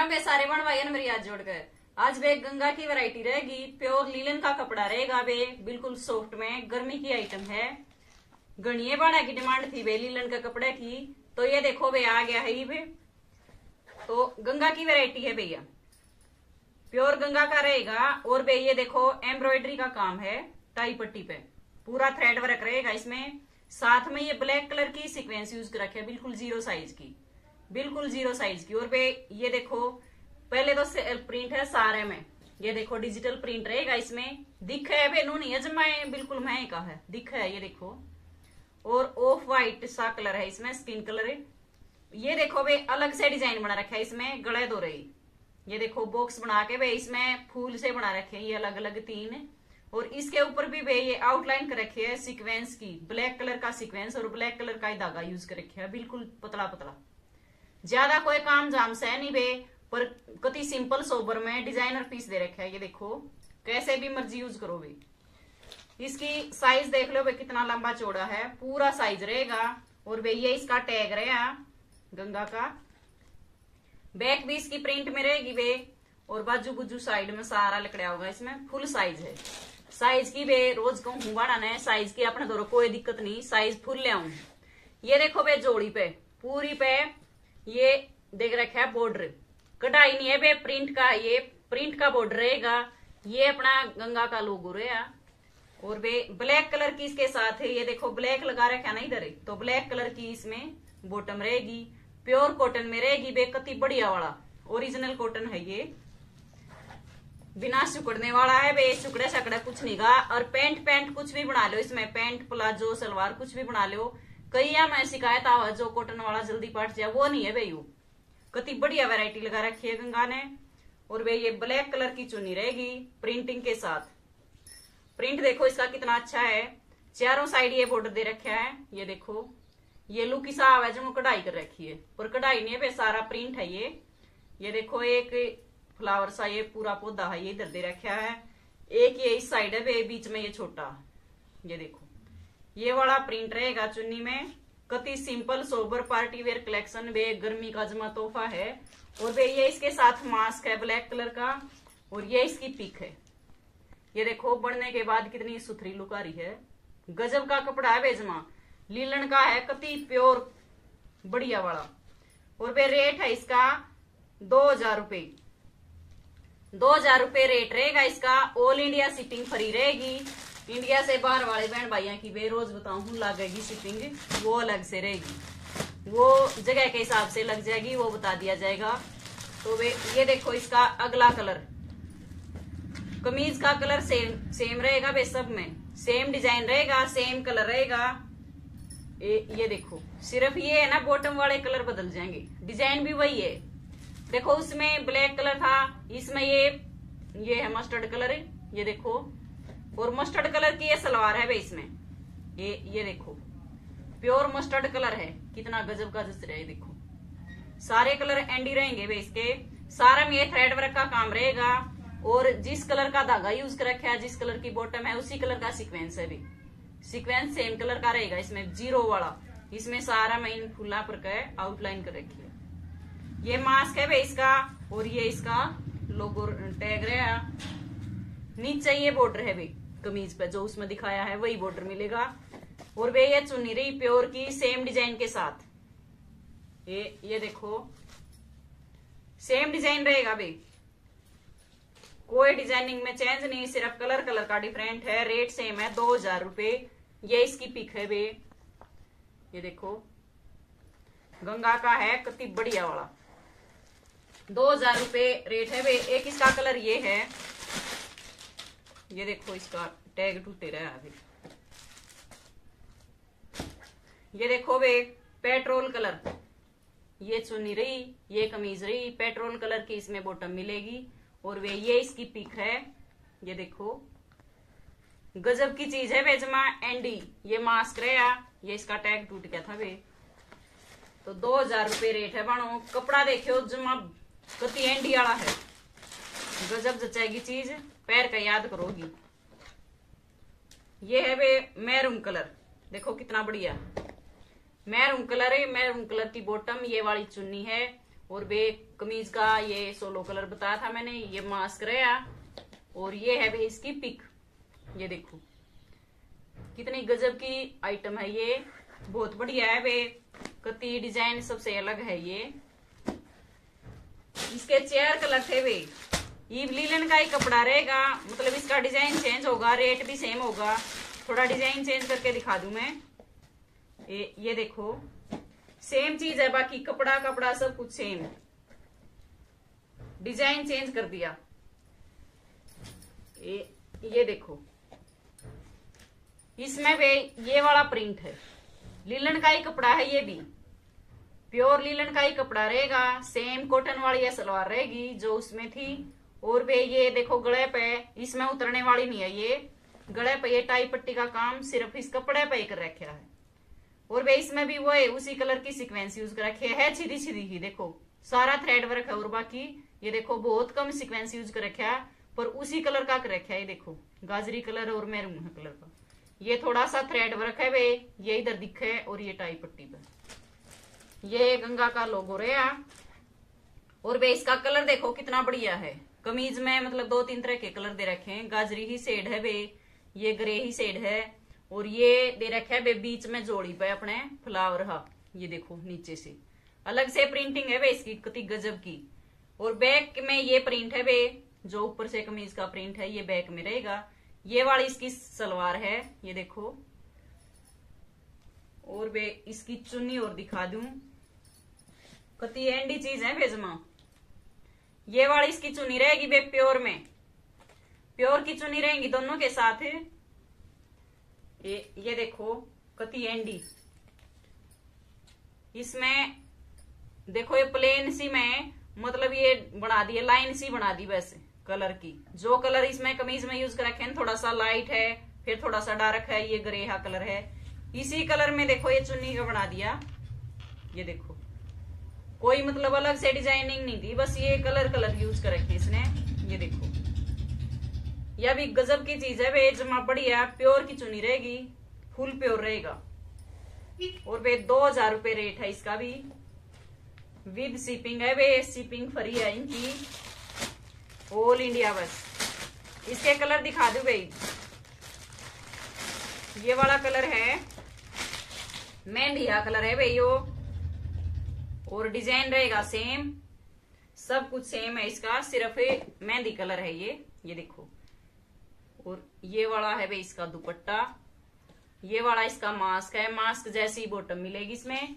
राम बे सारे बन भाई मेरी याद जोड़ कर। आज वे गंगा की वैरायटी रहेगी प्योर लीलन का कपड़ा रहेगा वे बिल्कुल सॉफ्ट में, गर्मी की आइटम है। गणिये बाड़ा की डिमांड थी वे लीलन का कपड़े की तो ये देखो वे आ गया है ये तो गंगा की वैरायटी है भैया। प्योर गंगा का रहेगा, और वे ये देखो एम्ब्रॉयडरी का काम है, टाई पट्टी पे। पूरा थ्रेड वर्क रहेगा इसमें। साथ में ये ब्लैक कलर की सीक्वेंस यूज़ कर रखे बिल्कुल ज़ीरो साइज़ की। बिल्कुल ज़ीरो साइज़ की। और वे ये देखो, पहले तो प्रिंट है सारे में। ये देखो डिजिटल प्रिंट रहेगा इसमें। दिख है वे नहीं है जमाए बिल्कुल महँगा का है। दिख है, ये देखो। और ऑफ़ व्हाइट सा कलर है इसमें स्किन कलर है। ये देखो वे अलग से डिज़ाइन बना रखा है इसमें, गले दो रही। ये देखो बॉक्स बना के वे इसमें फूल से बना रखे हैं, ये अलग अलग तीन। और इसके ऊपर भी वे ये आउटलाइन कर रखे है सीक्वेंस की। ब्लैक कलर का सीक्वेंस और ब्लैक कलर का ही धागा यूज़ कर रखे है। बिल्कुल पतला पतला ज़्यादा कोई काम जाम से नहीं वे पर कति सिंपल सोबर में डिज़ाइनर पीस दे रखे है, ये देखो। कैसे भी मर्ज़ी यूज़ करो वे इसकी साइज़ देख लो वे कितना लंबा चौड़ा है। पूरा साइज़ रहेगा। और वे ये इसका टैग रहेगा गंगा का। बैक भी इसकी प्रिंट में रहेगी वे और बाजू बुजू साइड में सारा लकड़ा होगा इसमें। फुल साइज़ है। साइज़ की वे रोज कहूँ बाड़ा ने साइज़ की अपने दोनों कोई दिक्कत नहीं। साइज़ फुल ले आऊ ये देखो वे जोड़ी पे। पूरी पे ये देख रखा है बॉर्डर कढ़ाई नहीं है वे प्रिंट का, ये प्रिंट का बॉर्डर रहेगा। ये अपना गंगा का लोगो रहेगा और वे ब्लैक कलर की इसके साथ है। ये देखो ब्लैक लगा रखा ना इधर तो ब्लैक कलर की इसमें बॉटम रहेगी। प्योर कॉटन में रहेगी वे कति बढ़िया वाला। ओरिजिनल कॉटन है ये। बिना सुकड़ने वाला है वे सुकड़े सकड़े कुछ नहीं गा। और पैंट पैंट कुछ भी बना लो इसमें। पैंट प्लाजो सलवार कुछ भी बना लो। कई या मैं शिकायत आवा जो कॉटन वाला जल्दी पट जाए, वो नहीं है भैया। कति बढ़िया वैरायटी लगा रखी है गंगा ने। और वे ये ब्लैक कलर की चुनी रहेगी प्रिंटिंग के साथ। प्रिंट देखो इसका कितना अच्छा है। चारों साइड ये बॉर्डर दे रखा है। ये देखो। ये लुक ही साफ़ है, जो कढ़ाई कर रखी है। पर कढ़ाई नहीं है भाई सारा प्रिंट है ये। ये देखो, एक फ्लावर सा ये पूरा पौधा है, ये इधर दे रखा है। एक ये इस साइड है बीच में ये छोटा। ये देखो। ये वाला प्रिंट रहेगा चुन्नी में। कति simple sober party wear collection वे गर्मी का जमा तोहफा है। और वे ये इसके साथ मास्क है ब्लैक कलर का। और ये इसकी पिक है। ये देखो बढ़ने के बाद कितनी सुथरी लुक आ रही है। गजब का कपड़ा है बेजमा लीलन का है, कति प्योर बढ़िया वाला। और वे रेट है इसका दो हज़ार रुपये दो हज़ार रुपये रेट रहेगा इसका। ऑल इंडिया शिपिंग फ्री रहेगी। इंडिया से बाहर वाले बहन भाइयों की वे रोज बताऊ लगेगी शिपिंग वो अलग से रहेगी। वो जगह के हिसाब से लग जाएगी वो बता दिया जाएगा। तो वे ये देखो इसका अगला कलर कमीज का कलर सेम सेम रहेगा वे सब में। सेम डिज़ाइन रहेगा सेम कलर रहेगा। ये, ये देखो सिर्फ़ ये है ना बॉटम वाले कलर बदल जाएँगे। डिज़ाइन भी वही है। देखो उसमें ब्लैक कलर था इसमें ये ये है मस्टर्ड कलर ये देखो और मस्टर्ड कलर की ये सलवार है भाई इसमें। ये ये देखो। प्योर मस्टर्ड कलर है। कितना गजब का जस रहे देखो। सारे कलर एंडी रहेंगे भाई इसके। सारा में ये थ्रेड वर्क का काम रहेगा। और जिस कलर का धागा यूज़ कर रखा है, जिस कलर की बॉटम है, उसी कलर का सीक्वेंस है भी सीक्वेंस सेम कलर का रहेगा। इसमें ज़ीरो वाला। इसमें सारा मैं इन फुला पर का आउटलाइन कर रखी है। ये मास्क है भाई इसका। और ये इसका लोगो टैग रहा नीचे ये बॉर्डर है भाई। कमीज पे जो उसमें दिखाया है, वही बॉर्डर मिलेगा। और वे ये चुनी रही प्योर की सेम डिज़ाइन के साथ। ये ये देखो। सेम डिज़ाइन रहेगा भाई। कोई डिज़ाइनिंग में चेंज नहीं, सिर्फ़ कलर कलर का डिफरेंट है। रेट सेम है, दो हज़ार रुपए। ये इसकी पिक है वे ये देखो। गंगा का है कति बढ़िया वाला। दो हज़ार रुपये रेट है वे एक इसका कलर ये है। ये देखो इसका टैग टूटे रहा अभी। ये देखो वे पेट्रोल कलर। ये चुनी रही, ये कमीज रही, पेट्रोल कलर की इसमें बॉटम मिलेगी। और वे ये इसकी पिक है, ये देखो। गजब की चीज़ है बेजमा एंडी ये मास्क रहा ये इसका टैग टूट गया था वे तो दो हज़ार रुपये रेट है बनो, कपड़ा देखो जमा, कति एंडी वाला है। गजब जचाएगी चीज़, पैर का याद करोगी। ये है वे मैरून कलर। देखो कितना बढ़िया। मैरून कलर है, मैरून कलर की बॉटम ये वाली चुन्नी है, और वे कमीज का ये सोलो कलर बताया था मैंने, ये मास्क रहा और ये है बे इसकी पिक ये देखो। कितनी गजब की आइटम है ये। बहुत बढ़िया है वे। कति डिज़ाइन सबसे अलग है ये। इसके चेयर कलर थे वे। ईव लीलन का ही कपड़ा रहेगा। मतलब इसका डिज़ाइन चेंज होगा रेट भी सेम होगा। थोड़ा डिज़ाइन चेंज करके दिखा दू मैं। ये ये देखो। सेम चीज़ है, बाकी कपड़ा कपड़ा सब कुछ सेम डिज़ाइन चेंज कर दिया। ये ये देखो। इसमें वे ये वाला प्रिंट है। लीलन का ही कपड़ा है ये भी। प्योर लीलन का ही कपड़ा रहेगा। सेम कॉटन वाली है सलवार रहेगी, जो उसमें थी। और वे ये देखो गले पे, इसमें उतरने वाली नहीं है ये। गले पे ये टाई पट्टी का काम सिर्फ़ इस कपड़े पे कर रखा है। और वे इसमें भी वो है, उसी कलर की सिक्वेंस यूज़ कर रखे है। छिदी छिदी ही, देखो। सारा थ्रेड वर्क है और बाकी, ये देखो, बहुत कम सिक्वेंस यूज़ कर रखा है, पर उसी कलर का कर रखा है, ये देखो। गाजरी कलर और मैरून कलर का। ये थोड़ा सा थ्रेड वर्क है वे ये इधर दिखे और ये टाई पट्टी पर ये गंगा का लोगो रहे और वे इसका कलर देखो कितना बढ़िया है। कमीज में मतलब दो तीन तरह के कलर दे रखे हैं। गाजरी ही सेड है वे ये ग्रे ही सेड है। और ये दे रखे है वे बीच में जोड़ी पे अपने फ्लावर हा, ये देखो, नीचे से। अलग से प्रिंटिंग है वे इसकी, कति गजब की। और बैक में ये प्रिंट है वे जो ऊपर से कमीज का प्रिंट है, ये बैक में रहेगा। ये वाली इसकी सलवार है, ये देखो। और वे इसकी चुन्नी और दिखा दू। कति एंडी चीज़ है बेजमा ये वाली इसकी चुनी रहेगी बे प्योर में। प्योर की चुनी रहेंगी दोनों के साथ। ये ये देखो, कति एंडी इसमें, देखो ये प्लेन सी में मतलब ये बना दी है लाइन सी बना दी वैसे कलर की। जो कलर इसमें कमीज में यूज़ कर रखे हैं, थोड़ा सा लाइट है, फिर थोड़ा सा डार्क है, ये ग्रेहा कलर है। इसी कलर में देखो ये चुन्नी का बना दिया। ये देखो। कोई मतलब अलग से डिज़ाइनिंग नहीं थी, बस ये कलर कलर यूज़ कर रखे इसने। ये देखो। यह भी गजब की चीज़ है, वे जमा बढ़िया प्योर की चुनी रहेगी, फुल प्योर रहेगा। और वे दो हज़ार रुपए रेट है इसका भी। विद शिपिंग है, वे शिपिंग फ्री है इनकी। ऑल इंडिया बस। इसके कलर दिखा दू भाई। ये वाला कलर है। मेहंदिया कलर है भाई यो और डिज़ाइन रहेगा सेम, सब कुछ सेम है इसका, सिर्फ़ मेहंदी कलर है ये ये देखो। और ये वाला है भाई इसका दुपट्टा, ये वाला इसका मास्क है, मास्क जैसी बॉटम मिलेगी इसमें,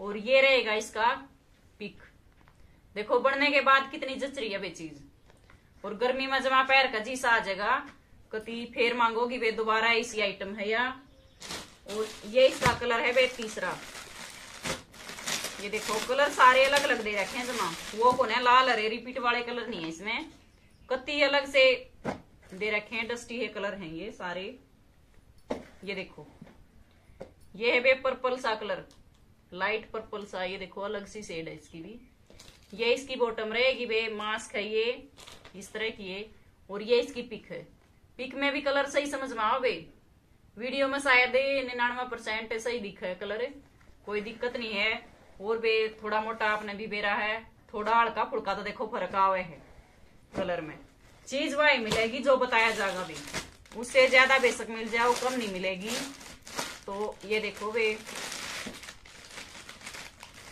और ये रहेगा इसका पिक। देखो बढ़ने के बाद कितनी जच रही है वे चीज़। और गर्मी में जमा पैर का जीस आ जाएगा, कति फिर मांगोगी वे दोबारा इसी आइटम है या? और ये इसका कलर है वे तीसरा। ये देखो, कलर सारे अलग अलग दे रखे हैं जमा। वो कौन है लाल, हरे रिपीट वाले कलर नहीं है इसमें। कति अलग से दे रखे हैं डस्टी है कलर हैं ये सारे। ये देखो। ये है वे पर्पल सा कलर। लाइट पर्पल सा, ये देखो, अलग सी शेड है इसकी भी। ये इसकी बॉटम रहेगी वे मास्क है ये, इस तरह की है। और ये इसकी पिक है। पिक में भी कलर सही समझ में आओ बे वीडियो में शायद निन्यानवे परसेंट सही दिखा है कलर। कोई दिक्कत नहीं है। और वे थोड़ा मोटा आपने भी बेरा है थोड़ा हल्का फुल्का तो देखो फ़र्क आवे है कलर में चीज़ वही मिलेगी जो बताया जाएगा भी उससे ज़्यादा बेशक मिल जाए वो कम नहीं मिलेगी तो ये देखो वे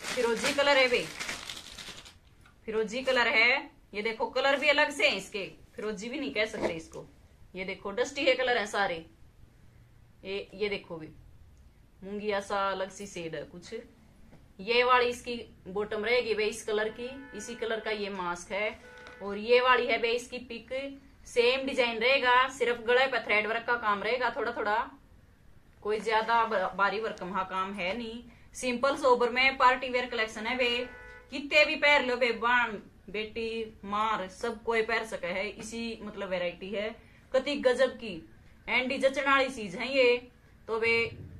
फिरोजी कलर है वे फिरोजी कलर है ये देखो कलर भी अलग से है इसके फिरोजी भी नहीं कह सकते इसको ये देखो डस्टी है कलर है सारे ये ये देखो भी मूंगिया सा अलग सी सेड है कुछ ये वाली इसकी बॉटम रहेगी वे इस कलर की, इसी कलर का ये मास्क है। और ये वाली है वे इसकी पिक सेम डिज़ाइन रहेगा, सिर्फ़ गले पे थ्रेड वर्क का काम रहेगा थोड़ा थोड़ा कोई ज़्यादा बारी वर्क वहाँ काम है नहीं। सिंपल सोबर में पार्टी वेयर कलेक्शन है वे कितने भी पैर लो बे बाण, बेटी, मार, सब कोई पैर सके है। इसी मतलब वेराइटी है। कति गजब की। एंडी जचन चीज़ है ये। तो वे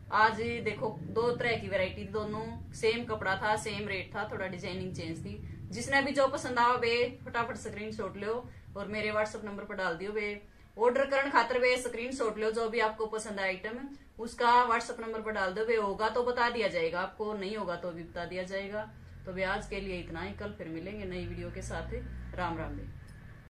आज देखो, दो तरह की वैरायटी दोनों सेम कपड़ा था सेम रेट था, थोड़ा डिज़ाइनिंग चेंज थी। जिसने भी जो पसंद आवा वे फटाफट स्क्रीन शॉट लो और मेरे व्हाट्सएप नंबर पर डाल दियो वे ऑर्डर करने खातर वे स्क्रीन शॉट लो जो भी आपको पसंद है आइटम उसका व्हाट्सएप नंबर पर डाल दो वे होगा तो बता दिया जाएगा, आपको नहीं होगा तो भी बता दिया जाएगा। तो वे आज के लिए इतना ही, कल फिर मिलेंगे नई वीडियो के साथ। राम राम, बे।